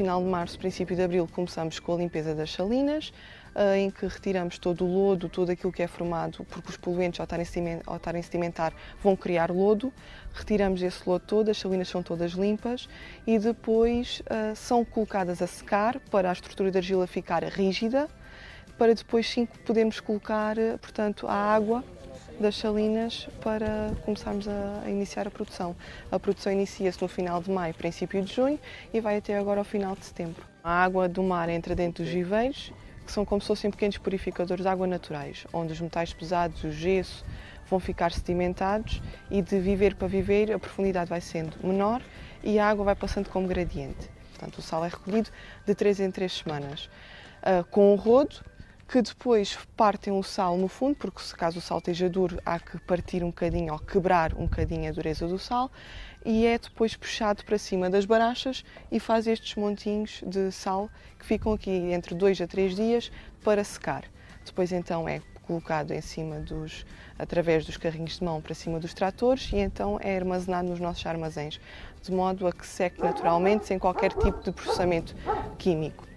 final de março, princípio de abril, começamos com a limpeza das salinas, eh, em que retiramos todo o lodo, todo aquilo que é formado, porque os poluentes, ao estarem a sedimentar, vão criar lodo. Retiramos esse lodo todo, as salinas são todas limpas e depois uh, são colocadas a secar para a estrutura da argila ficar rígida, para depois sim podermos colocar, eh, portanto, a água das salinas para começarmos a, a iniciar a produção. A produção inicia-se no final de maio, princípio de junho e vai até agora ao final de setembro. A água do mar entra dentro dos viveiros, que são como se fossem pequenos purificadores de água naturais, onde os metais pesados, o gesso, vão ficar sedimentados e de viver para viver a profundidade vai sendo menor e a água vai passando como gradiente. Portanto, o sal é recolhido de 3 em 3 semanas. Uh, com o rodo, que depois partem o sal no fundo, porque se caso o sal esteja duro, há que partir um bocadinho ou quebrar um bocadinho a dureza do sal, e é depois puxado para cima das barachas e faz estes montinhos de sal que ficam aqui entre dois a três dias para secar. Depois então é colocado em cima dos, através dos carrinhos de mão para cima dos tratores e então é armazenado nos nossos armazéns, de modo a que seque naturalmente sem qualquer tipo de processamento químico.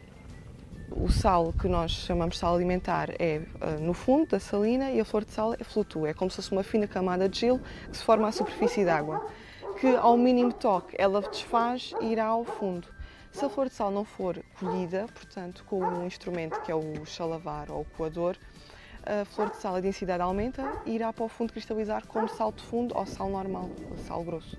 Sal que nós chamamos sal alimentar é uh, no fundo da salina e a flor de sal é flutua, é como se fosse uma fina camada de gelo que se forma à superfície d'água, que ao mínimo toque ela desfaz e irá ao fundo. Se a flor de sal não for colhida, portanto, com um instrumento que é o chalavar ou o coador, a flor de sal, a densidade aumenta e irá para o fundo cristalizar como sal de fundo ou sal normal, sal grosso.